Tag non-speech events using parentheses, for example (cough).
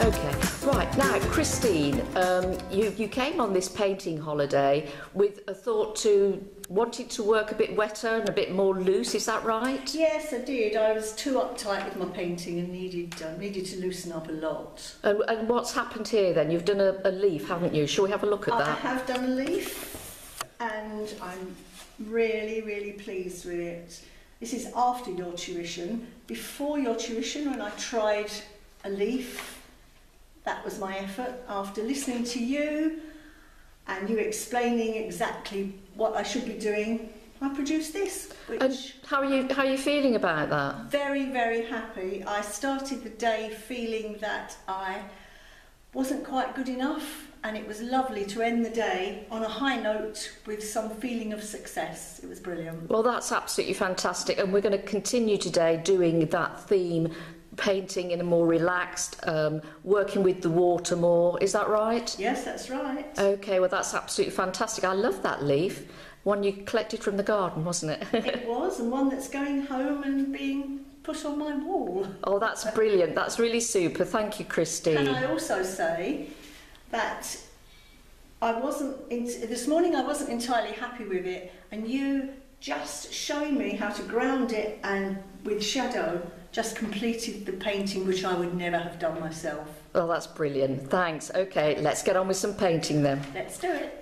Okay, right now, Christine, um, you, you came on this painting holiday with a thought to wanting to work a bit wetter and a bit more loose, is that right? Yes, I did. I was too uptight with my painting and needed uh, needed to loosen up a lot. And, and what's happened here then? You've done a, a leaf, haven't you? Shall we have a look at I that? I have done a leaf and I'm really, really pleased with it. This is after your tuition. Before your tuition, when I tried a leaf, that was my effort. After listening to you and you explaining exactly what I should be doing, I produced this, which And how are you how are you feeling about that? very, very happy. I started the day feeling that I wasn't quite good enough, and it was lovely to end the day on a high note with some feeling of success. It was brilliant. Well, that's absolutely fantastic, and we're going to continue today doing that theme, painting in a more relaxed, um, working with the water more. Is that right? Yes, that's right. Okay, well, that's absolutely fantastic. I love that leaf. One you collected from the garden, wasn't it? it (laughs) was, and one that's going home and being put on my wall. oh, that's brilliant. That's really super. Thank you, Christine. Can I also say that I wasn't in, this morning I wasn't entirely happy with it and you just showing me how to ground it and with shadow just completed the painting which I would never have done myself. Well, that's brilliant. Thanks. Okay, let's get on with some painting then. Let's do it.